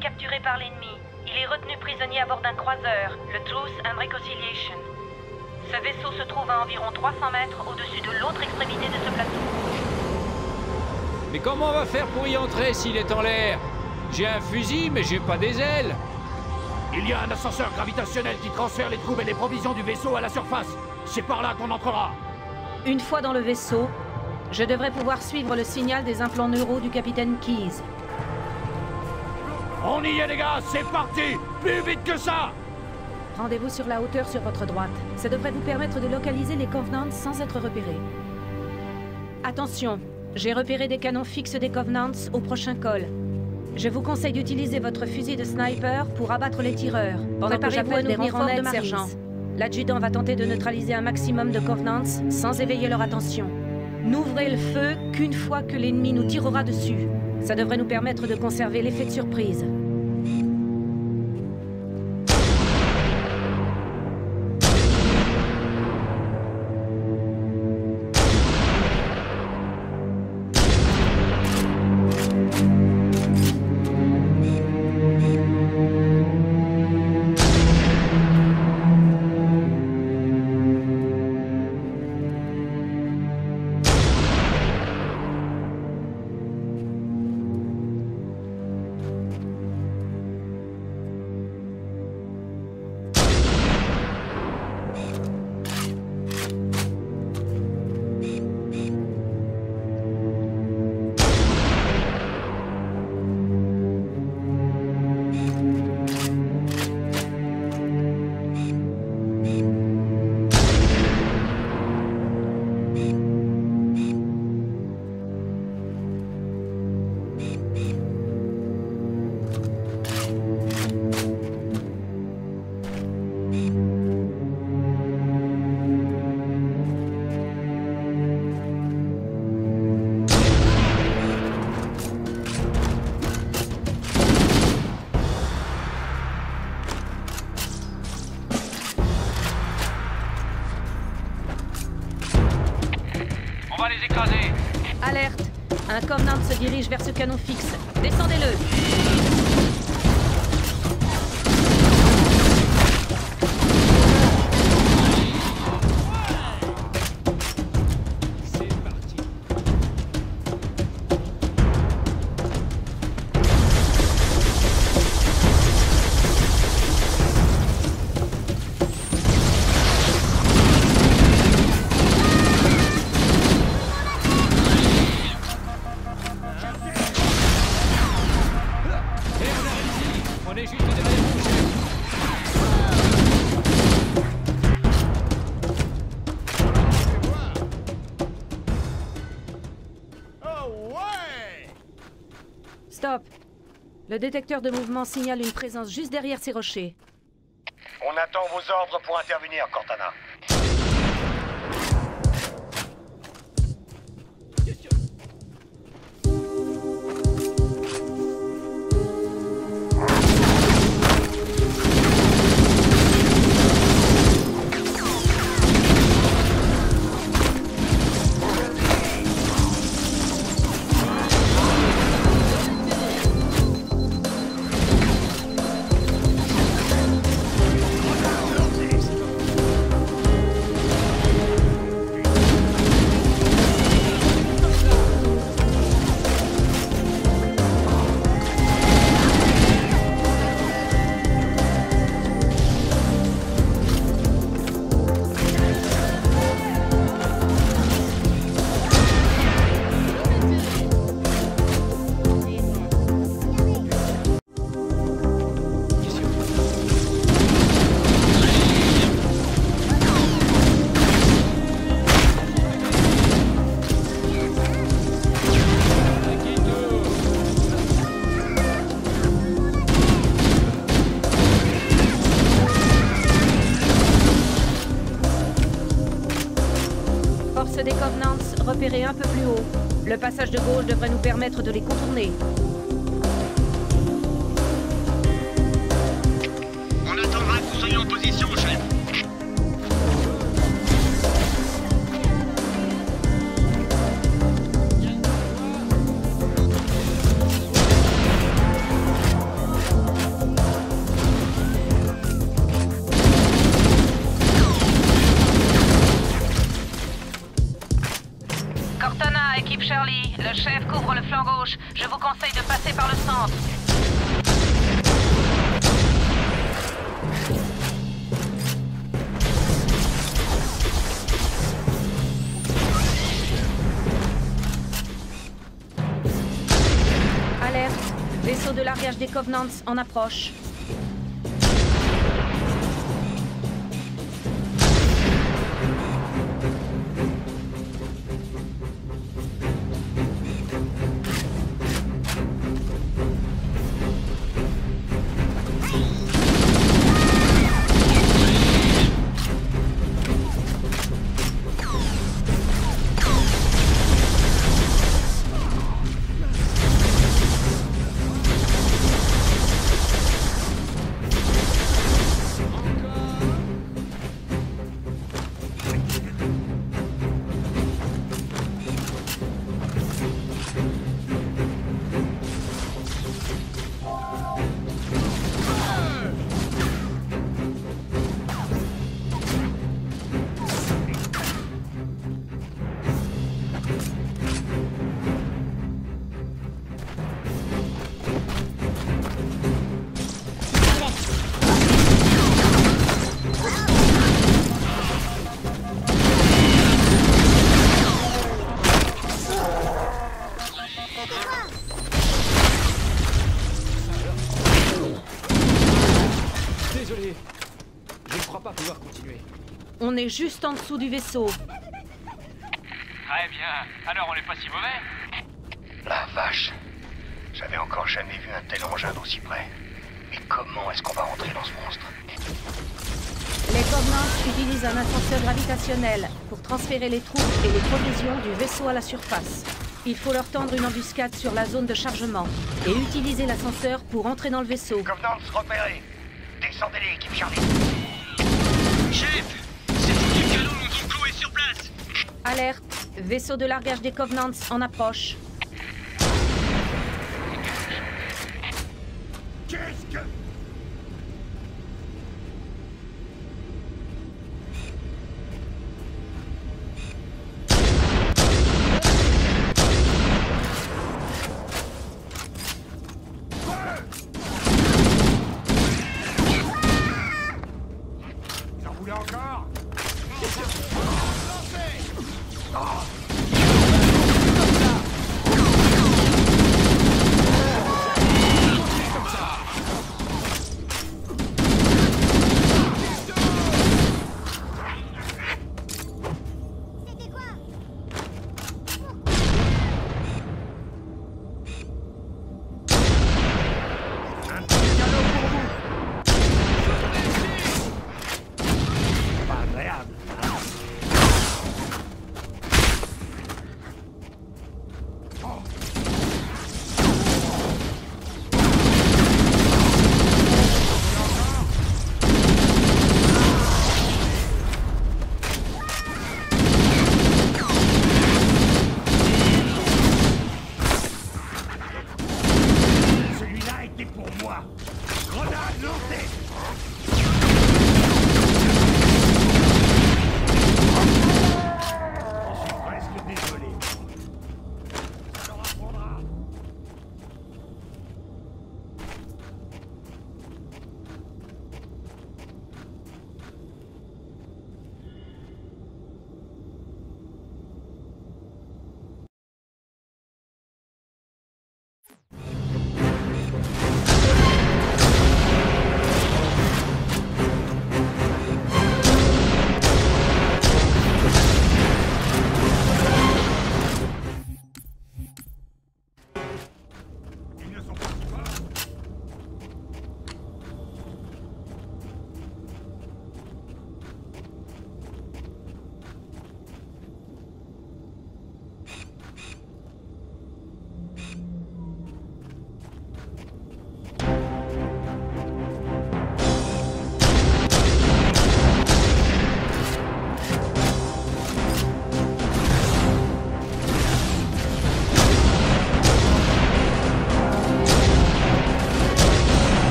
capturé par l'ennemi. Il est retenu prisonnier à bord d'un croiseur, le Truth and Reconciliation. Ce vaisseau se trouve à environ 300 mètres au-dessus de l'autre extrémité de ce plateau. Mais comment on va faire pour y entrer s'il est en l'air? J'ai un fusil, mais j'ai pas des ailes. Il y a un ascenseur gravitationnel qui transfère les troupes et les provisions du vaisseau à la surface. C'est par là qu'on entrera. Une fois dans le vaisseau, je devrais pouvoir suivre le signal des implants neuraux du capitaine Keyes. On y est les gars, c'est parti Plus vite que ça Rendez-vous sur la hauteur sur votre droite. Ça devrait vous permettre de localiser les Covenants sans être repéré. Attention, j'ai repéré des canons fixes des Covenants au prochain col. Je vous conseille d'utiliser votre fusil de sniper pour abattre les tireurs. Pendant que j'appelle des renforts de, de sergent. L'adjudant va tenter de neutraliser un maximum de Covenants sans éveiller leur attention. N'ouvrez le feu qu'une fois que l'ennemi nous tirera dessus. Ça devrait nous permettre de conserver l'effet de surprise. Dirige vers ce canon fixe. Descendez-le Le détecteur de mouvement signale une présence juste derrière ces rochers. On attend vos ordres pour intervenir, Cortana. De les contourner. Alerte, vaisseau de largage des Covenants en approche. On est juste en dessous du vaisseau. Très bien. Alors on n'est pas si mauvais La vache. J'avais encore jamais vu un tel engin d'aussi près. Mais comment est-ce qu'on va rentrer dans ce monstre? Les Covenants utilisent un ascenseur gravitationnel pour transférer les troupes et les provisions du vaisseau à la surface. Il faut leur tendre une embuscade sur la zone de chargement et utiliser l'ascenseur pour entrer dans le vaisseau. Covenants repérés. Descendez-les, équipe Charlie. Chef Alerte, vaisseau de largage des Covenants en approche.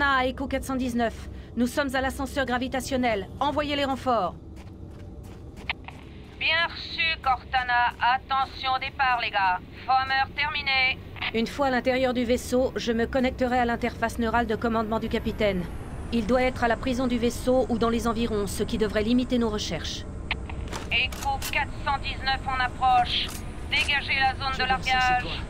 Cortana à Echo 419. Nous sommes à l'ascenseur gravitationnel. Envoyez les renforts. Bien reçu, Cortana. Attention au départ, les gars. Fomer terminé. Une fois à l'intérieur du vaisseau, je me connecterai à l'interface neurale de commandement du capitaine. Il doit être à la prison du vaisseau ou dans les environs, ce qui devrait limiter nos recherches. Echo 419 en approche. Dégagez la zone de largage.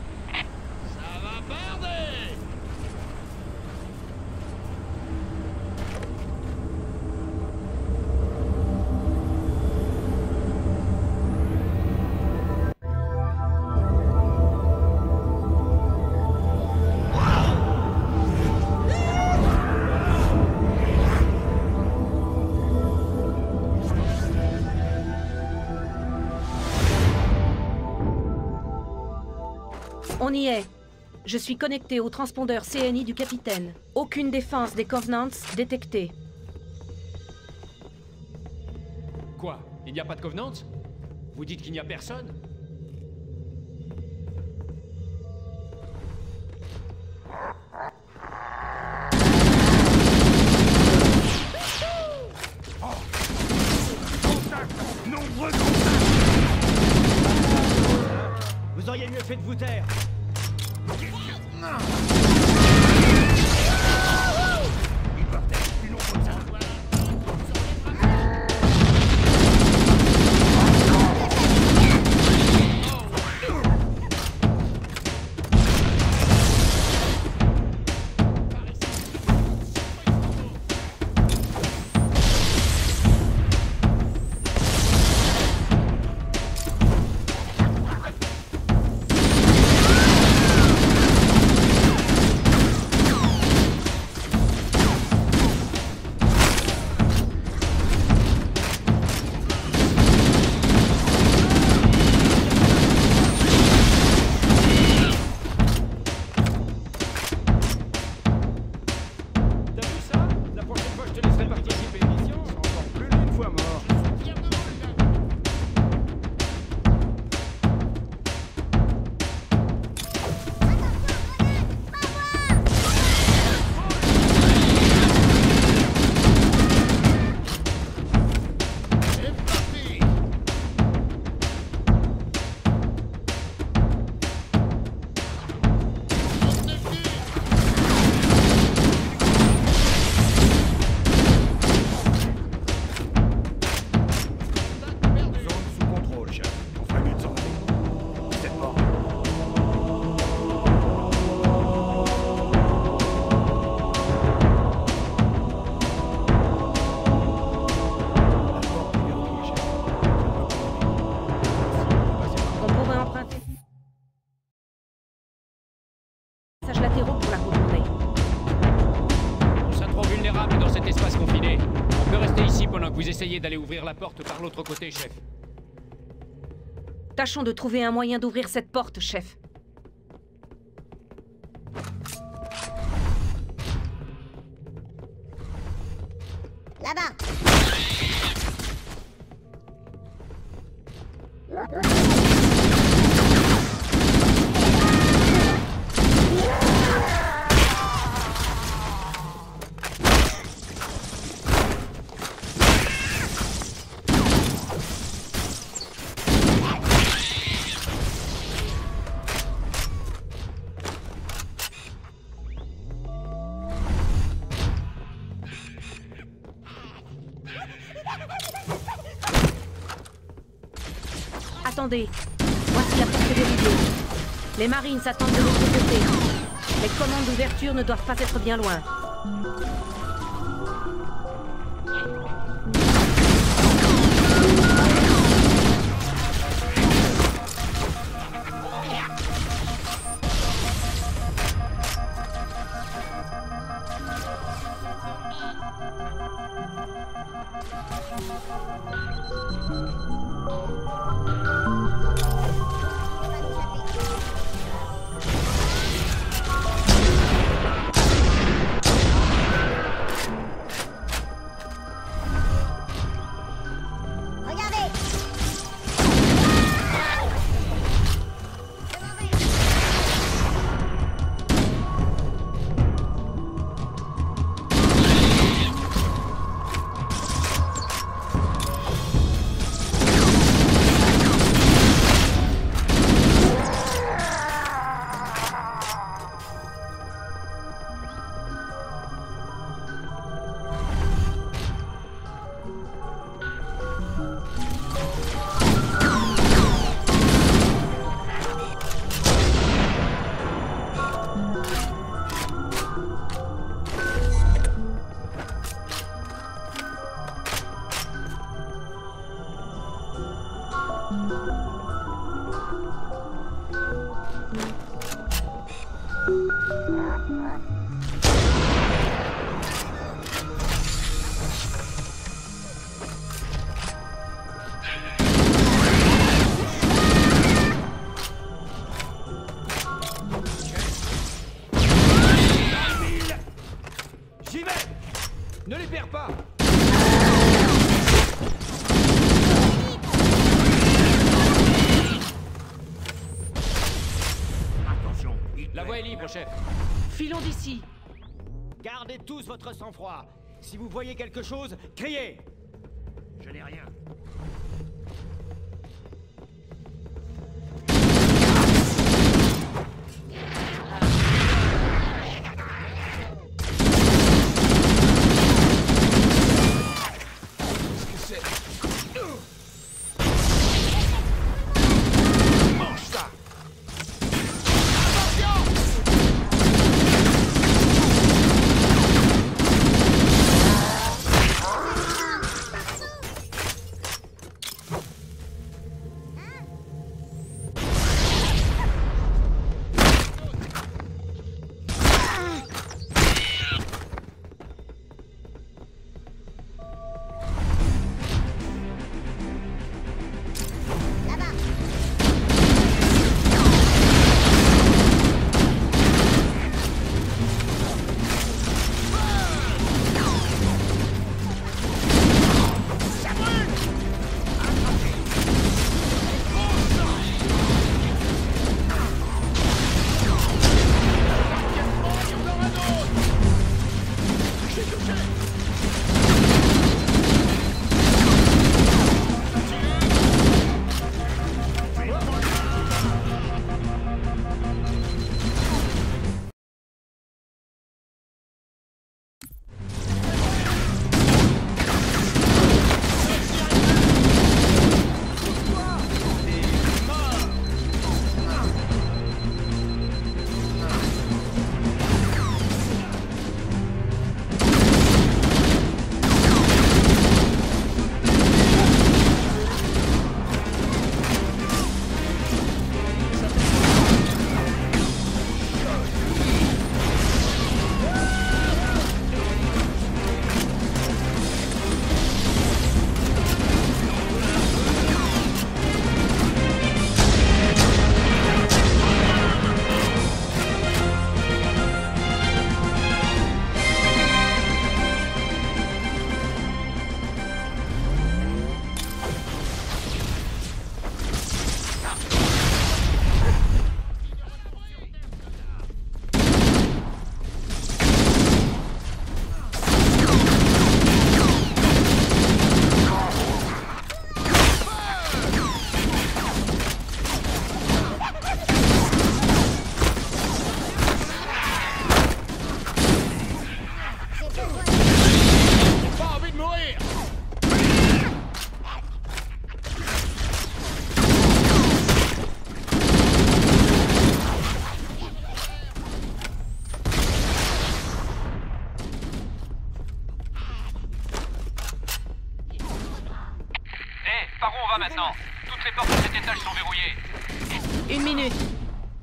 On y est. Je suis connecté au transpondeur CNI du capitaine. Aucune défense des Covenants détectée. Quoi Il n'y a pas de Covenant Vous dites qu'il n'y a personne? Nombreux Vous auriez mieux fait de vous taire. down! Je te laisserai participer à l'émission. Encore plus d'une fois mort. Tâchons de trouver un moyen d'ouvrir cette porte, chef. Voici la porte verrouillée. Les marines s'attendent de l'autre côté. Les commandes d'ouverture ne doivent pas être bien loin. Chef. Filons d'ici. Gardez tous votre sang-froid. Si vous voyez quelque chose, criez Je n'ai rien.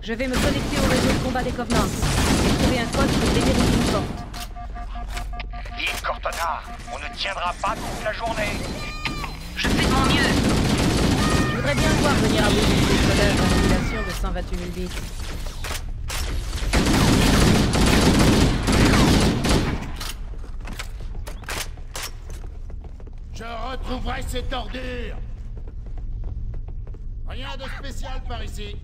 Je vais me connecter au réseau de combat des Covenants et trouver un code pour déverrouiller une porte. Lynn Cortona, on ne tiendra pas toute la journée. Je fais de mon mieux. Je voudrais bien voir venir à bout du décollage d'annulation de 128 000 bits. Je retrouverai cette ordure Rien de spécial par ici.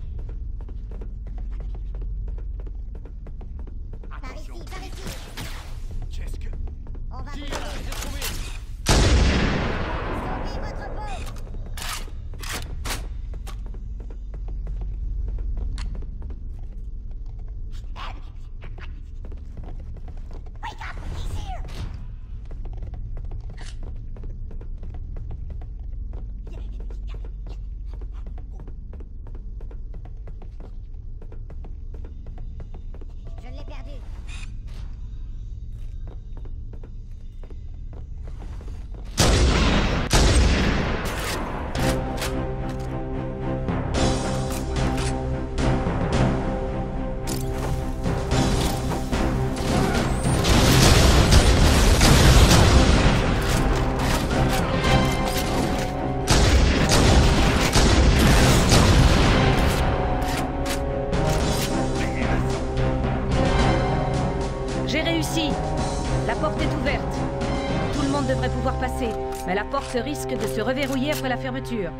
J'ai réussi La porte est ouverte. Tout le monde devrait pouvoir passer, mais la porte risque de se reverrouiller après la fermeture.